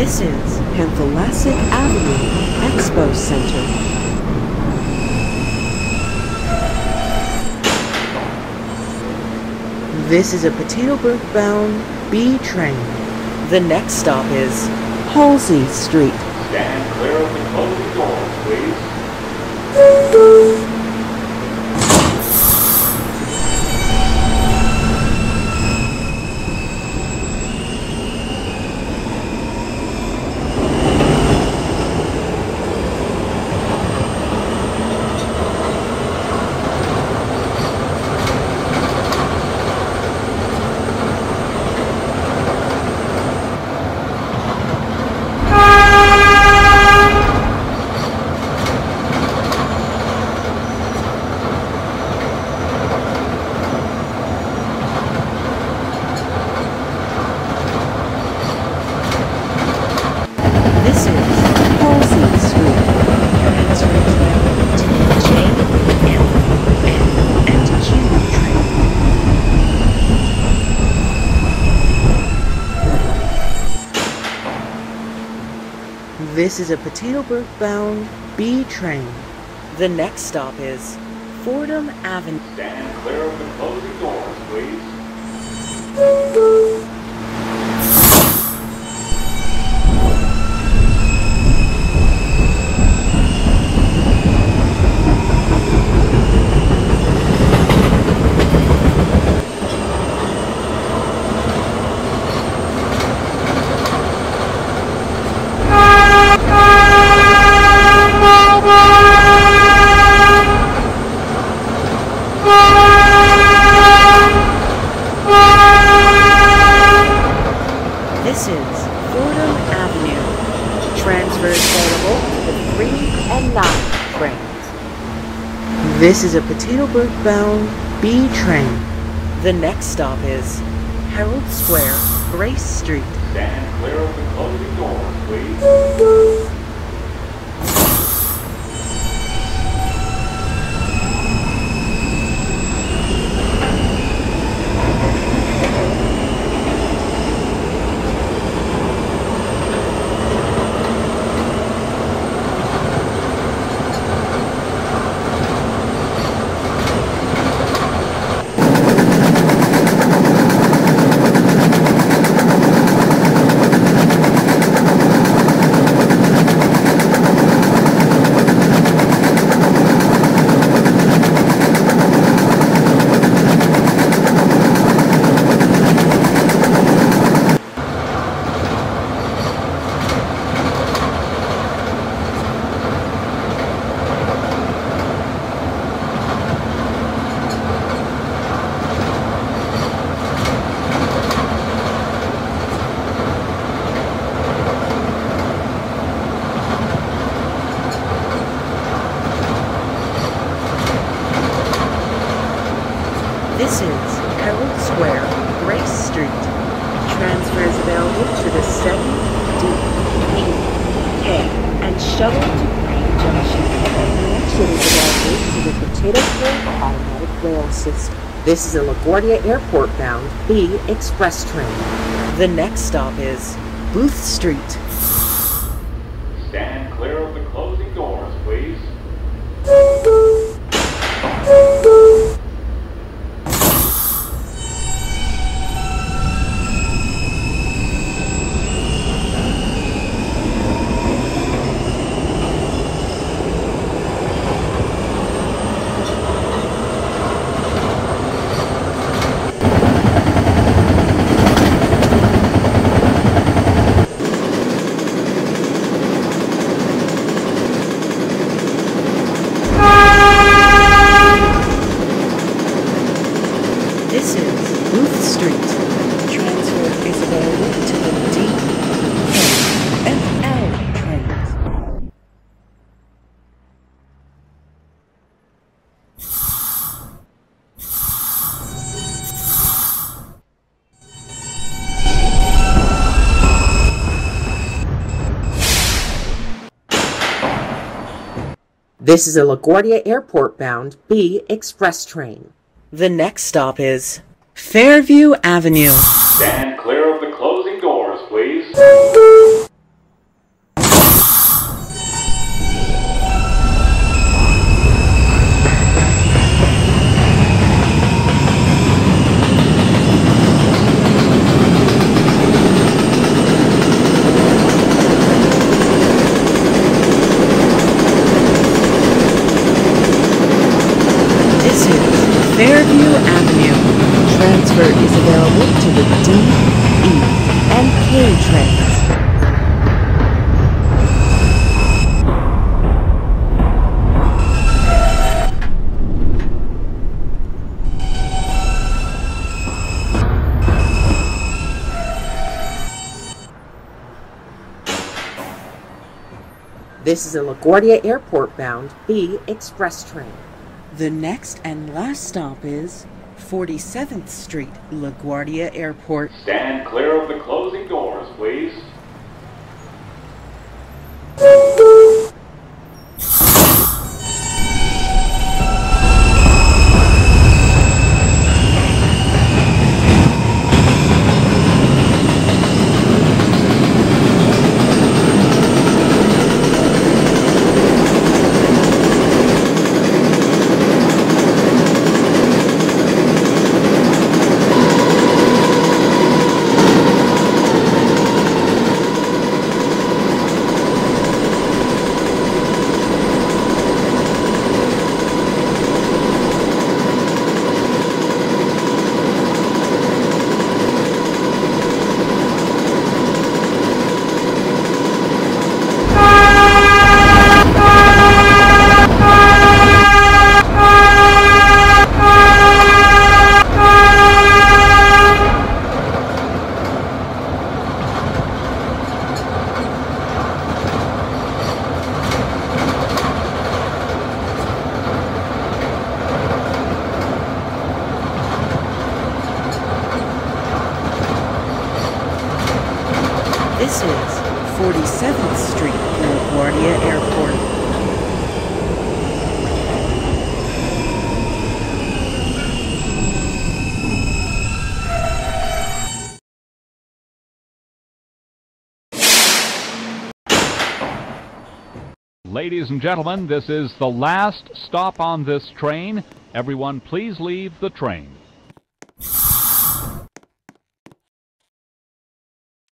This is Panthalasset Avenue Expo Center. This is a Peterborough bound B train. The next stop is Halsey Street. Stand clear of the closing doors, please. This is Halsey Street. Transfer to the J, M, N, and Q train. This is a Peterborough bound B train. The next stop is Fordham Avenue. Stand clear of the closing doors, please. This is Fordham Avenue. Transfers available the 3 and 9 trains. This is a Peterborough bound B train. The next stop is Herald Square, Grace Street. Stand clear of the closing doors, please. This is Herald Square, Grace Street. Transfers available to the 7, D, E, K, and shuttle to Green Junction. Connection is available Port Automatic Rail System. This is a LaGuardia Airport bound B Express train. The next stop is Booth Street. Stand clear of the closing doors, please. This is Booth Street. Transfer is available to the D, K, and L trains. This is a LaGuardia Airport bound B Express train. The next stop is Fairview Avenue. Stand clear of the closing doors, please. Fairview Avenue. Transfer is available to the D, E, and K trains. This is a LaGuardia Airport bound B express train. The next and last stop is 47th Street, LaGuardia Airport. Stand clear of the closing doors, please. This is 47th Street, LaGuardia Airport. Ladies and gentlemen, this is the last stop on this train. Everyone, please leave the train.